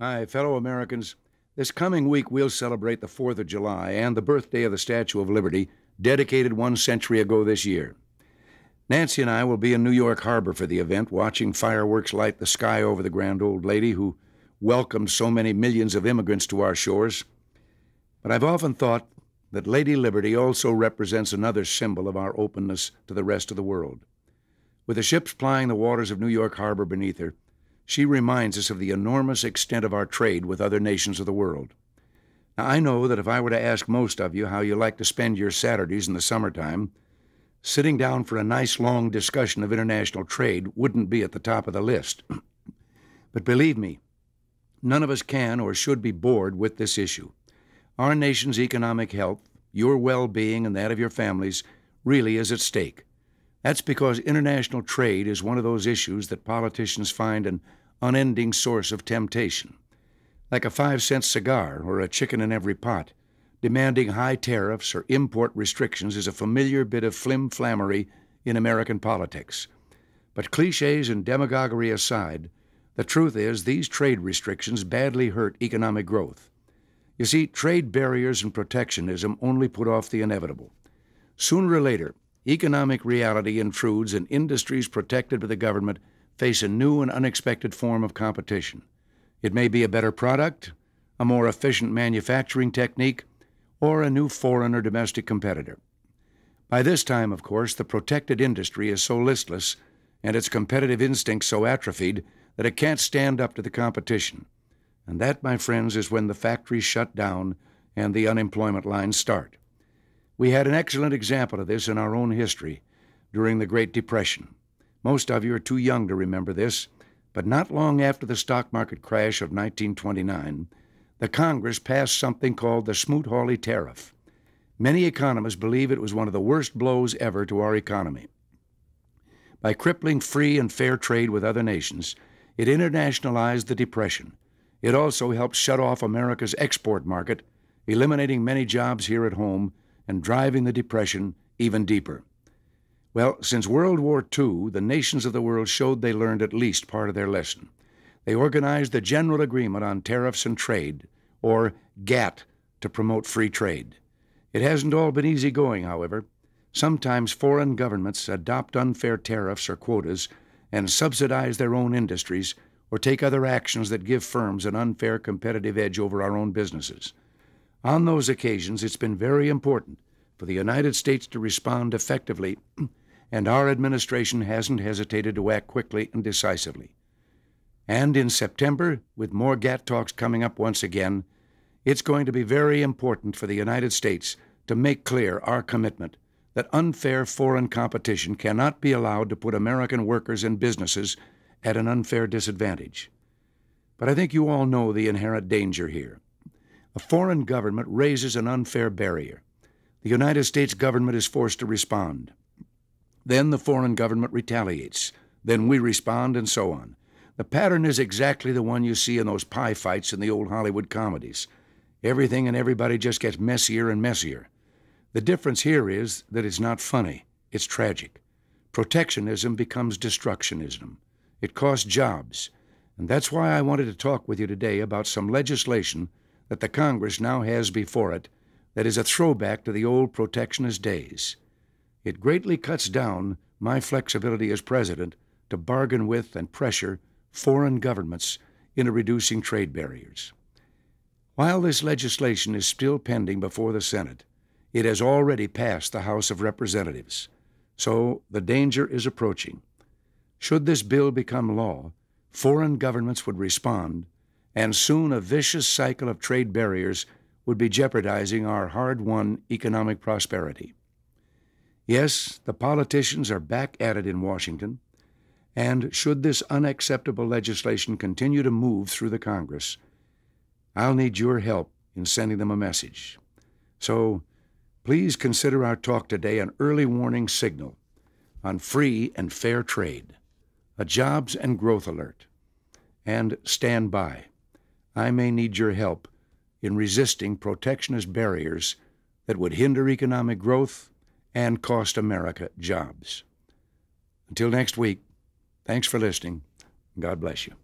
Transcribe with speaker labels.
Speaker 1: My fellow Americans, this coming week we'll celebrate the 4th of July and the birthday of the Statue of Liberty, dedicated one century ago this year. Nancy and I will be in New York Harbor for the event, watching fireworks light the sky over the grand old lady who welcomed so many millions of immigrants to our shores. But I've often thought that Lady Liberty also represents another symbol of our openness to the rest of the world. With the ships plying the waters of New York Harbor beneath her, she reminds us of the enormous extent of our trade with other nations of the world. Now, I know that if I were to ask most of you how you like to spend your Saturdays in the summertime, sitting down for a nice long discussion of international trade wouldn't be at the top of the list. but believe me, none of us can or should be bored with this issue. Our nation's economic health, your well being, and that of your families really is at stake. That's because international trade is one of those issues that politicians find an unending source of temptation. Like a five cent cigar or a chicken in every pot, demanding high tariffs or import restrictions is a familiar bit of flim flammery in American politics. But cliches and demagoguery aside, the truth is these trade restrictions badly hurt economic growth. You see, trade barriers and protectionism only put off the inevitable. Sooner or later, economic reality intrudes and industries protected by the government face a new and unexpected form of competition. It may be a better product, a more efficient manufacturing technique, or a new foreign or domestic competitor. By this time, of course, the protected industry is so listless and its competitive instincts so atrophied that it can't stand up to the competition. And that, my friends, is when the factories shut down and the unemployment lines start. We had an excellent example of this in our own history during the Great Depression. Most of you are too young to remember this, but not long after the stock market crash of 1929, the Congress passed something called the Smoot-Hawley Tariff. Many economists believe it was one of the worst blows ever to our economy. By crippling free and fair trade with other nations, it internationalized the Depression. It also helped shut off America's export market, eliminating many jobs here at home and driving the Depression even deeper. Well, since World War II, the nations of the world showed they learned at least part of their lesson. They organized the General Agreement on Tariffs and Trade, or GATT, to promote free trade. It hasn't all been easy going, however. Sometimes foreign governments adopt unfair tariffs or quotas and subsidize their own industries or take other actions that give firms an unfair competitive edge over our own businesses. On those occasions, it's been very important for the United States to respond effectively and our administration hasn't hesitated to act quickly and decisively. And in September, with more GATT talks coming up once again, it's going to be very important for the United States to make clear our commitment that unfair foreign competition cannot be allowed to put American workers and businesses at an unfair disadvantage. But I think you all know the inherent danger here. A foreign government raises an unfair barrier. The United States government is forced to respond. Then the foreign government retaliates. Then we respond, and so on. The pattern is exactly the one you see in those pie fights in the old Hollywood comedies. Everything and everybody just gets messier and messier. The difference here is that it's not funny, it's tragic. Protectionism becomes destructionism. It costs jobs. And that's why I wanted to talk with you today about some legislation that the Congress now has before it that is a throwback to the old protectionist days. It greatly cuts down my flexibility as president to bargain with and pressure foreign governments into reducing trade barriers. While this legislation is still pending before the Senate, it has already passed the House of Representatives, so the danger is approaching. Should this bill become law, foreign governments would respond, and soon a vicious cycle of trade barriers would be jeopardizing our hard won economic prosperity. Yes, the politicians are back at it in Washington, and should this unacceptable legislation continue to move through the Congress, I'll need your help in sending them a message. So please consider our talk today an early warning signal on free and fair trade, a jobs and growth alert, and stand by. I may need your help in resisting protectionist barriers that would hinder economic growth and cost America jobs. Until next week, thanks for listening. God bless you.